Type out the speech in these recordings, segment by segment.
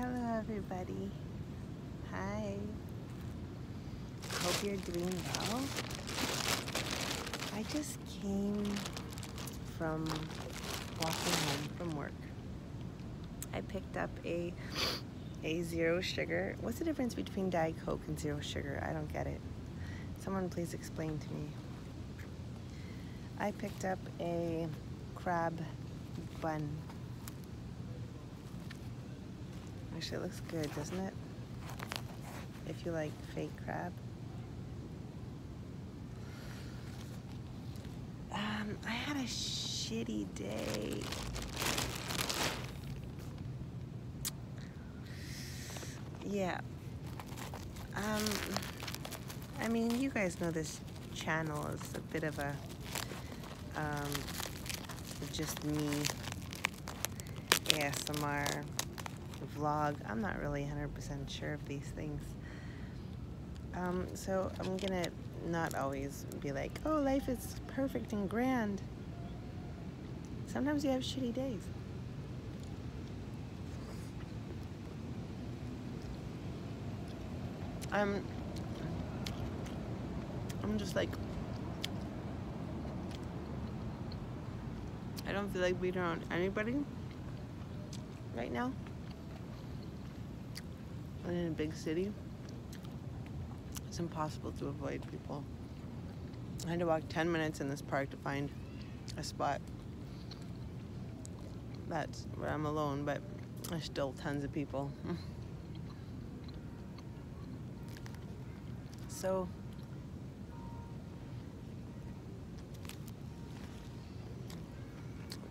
Hello everybody. Hi. Hope you're doing well. I just came from walking home from work. I picked up a a zero sugar. What's the difference between Diet Coke and zero sugar? I don't get it. Someone please explain to me. I picked up a crab bun. Actually, it looks good, doesn't it? If you like fake crab. Um, I had a shitty day. Yeah. Um, I mean, you guys know this channel is a bit of a, um, just me ASMR vlog. I'm not really 100% sure of these things. Um, so I'm gonna not always be like, oh, life is perfect and grand. Sometimes you have shitty days. I'm, I'm just like, I don't feel like being around anybody right now. In a big city. It's impossible to avoid people. I had to walk 10 minutes in this park to find a spot. That's where I'm alone, but there's still tons of people. so,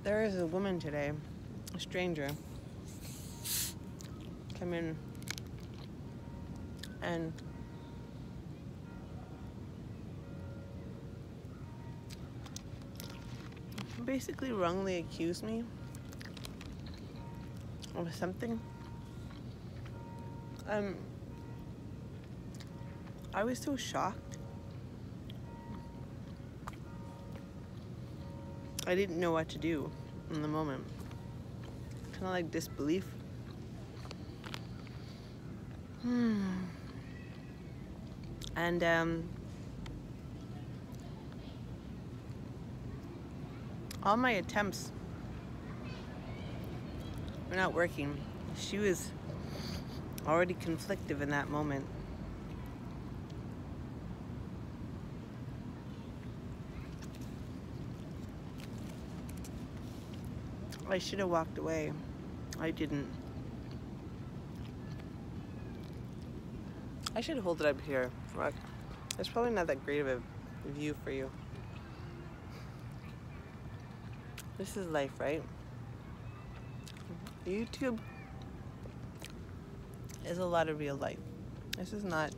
there is a woman today, a stranger, come in and basically wrongly accused me of something. Um, I was so shocked. I didn't know what to do in the moment. Kind of like disbelief. Hmm. And um, all my attempts were not working. She was already conflictive in that moment. I should have walked away. I didn't. I should hold it up here. Look, it's probably not that great of a view for you. This is life, right? YouTube is a lot of real life. This is not...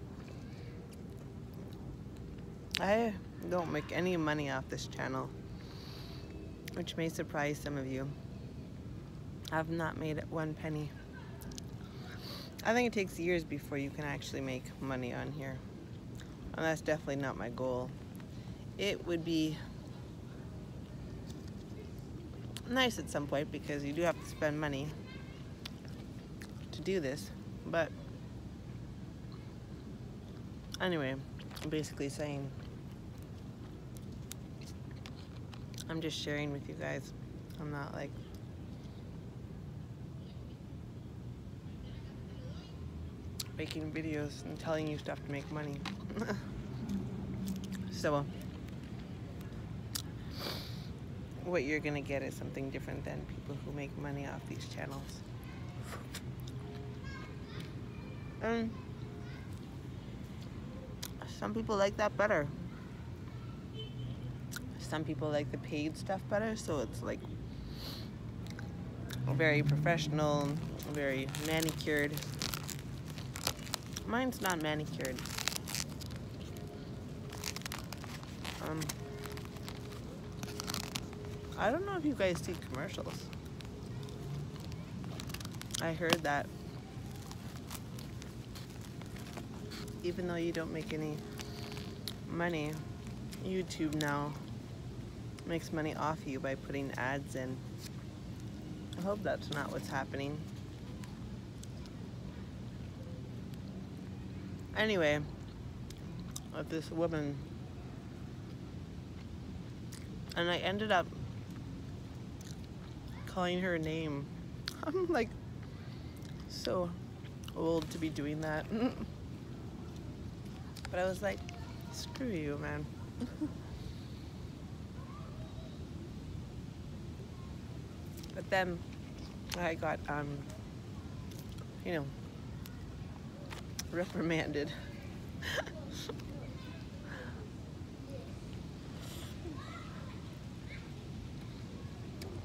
I don't make any money off this channel, which may surprise some of you. I've not made one penny. I think it takes years before you can actually make money on here. And that's definitely not my goal. It would be nice at some point because you do have to spend money to do this. But anyway, I'm basically saying I'm just sharing with you guys. I'm not like making videos and telling you stuff to make money. so, uh, what you're gonna get is something different than people who make money off these channels. And some people like that better. Some people like the paid stuff better, so it's like very professional, very manicured. Mine's not manicured. Um, I don't know if you guys see commercials. I heard that even though you don't make any money, YouTube now makes money off you by putting ads in. I hope that's not what's happening. Anyway, of this woman, and I ended up calling her a name. I'm like so old to be doing that. but I was like, screw you, man. but then I got, um, you know, reprimanded.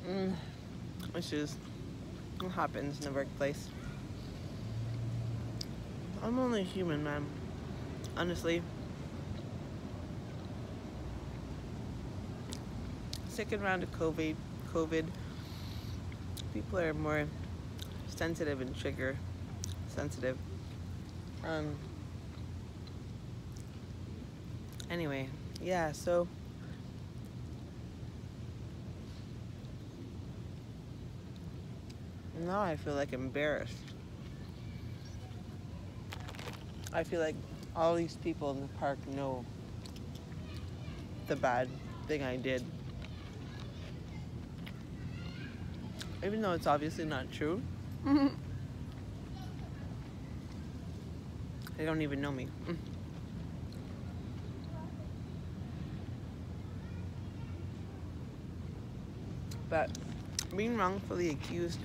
mm, which is what happens in the workplace. I'm only human, man. Honestly. Second round of COVID, COVID, people are more sensitive and trigger sensitive. Um, anyway, yeah, so now I feel like embarrassed. I feel like all these people in the park know the bad thing I did. Even though it's obviously not true. they don't even know me. But being wrongfully accused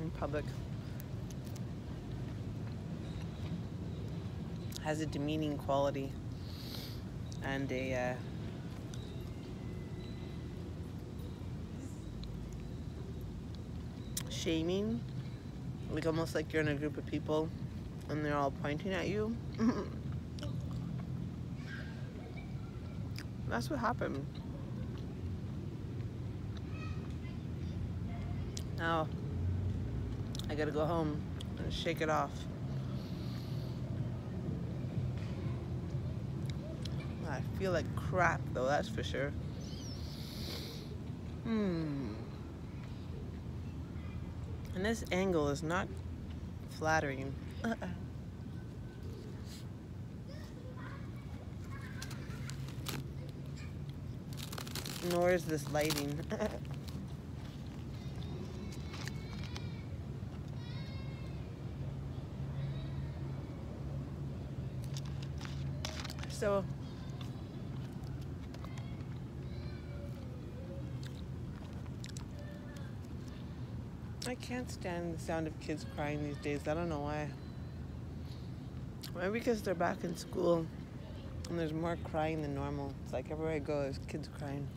in public has a demeaning quality and a uh, shaming like almost like you're in a group of people and they're all pointing at you that's what happened now I gotta go home and shake it off I feel like crap though, that's for sure. Hmm. And this angle is not flattering. Nor is this lighting. so I can't stand the sound of kids crying these days. I don't know why. Maybe because they're back in school and there's more crying than normal. It's like everywhere I go, there's kids crying.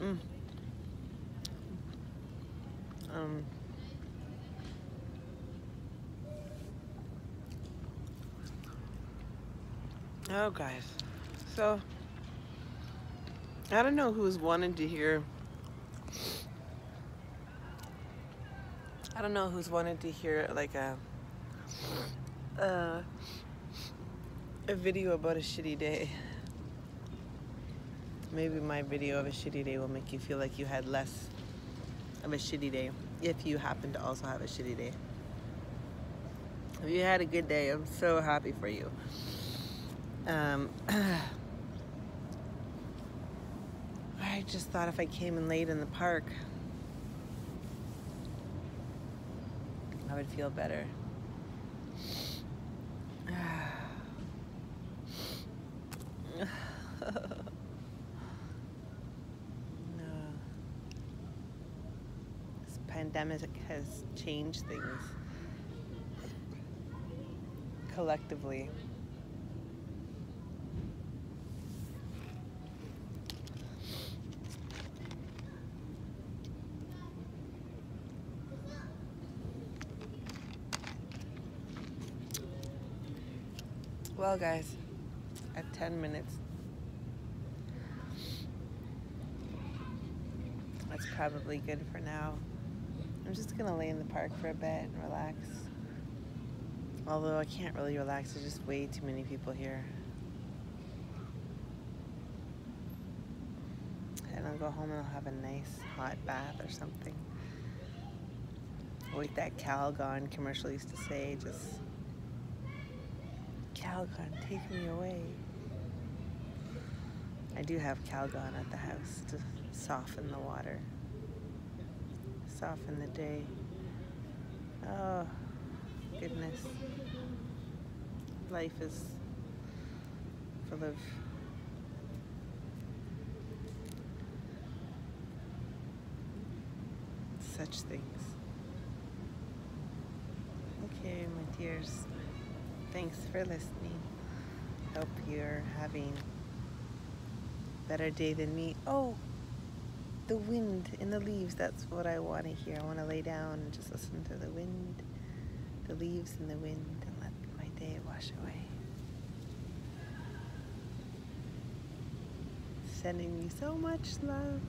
Mm. Um. Oh, guys. So, I don't know who's wanted to hear I don't know who's wanted to hear like a uh, a video about a shitty day. Maybe my video of a shitty day will make you feel like you had less of a shitty day if you happen to also have a shitty day. If you had a good day, I'm so happy for you. Um, I just thought if I came in late in the park, I would feel better. no. This pandemic has changed things collectively. Well, guys, at 10 minutes, that's probably good for now. I'm just gonna lay in the park for a bit and relax. Although I can't really relax, there's just way too many people here. And I'll go home and I'll have a nice hot bath or something. Like that Calgon commercial used to say, just Calgon, take me away. I do have Calgon at the house to soften the water, soften the day. Oh, goodness. Life is full of such things. Okay, my dears. Thanks for listening. Hope you're having a better day than me. Oh, the wind in the leaves. That's what I want to hear. I want to lay down and just listen to the wind, the leaves in the wind, and let my day wash away. Sending you so much love.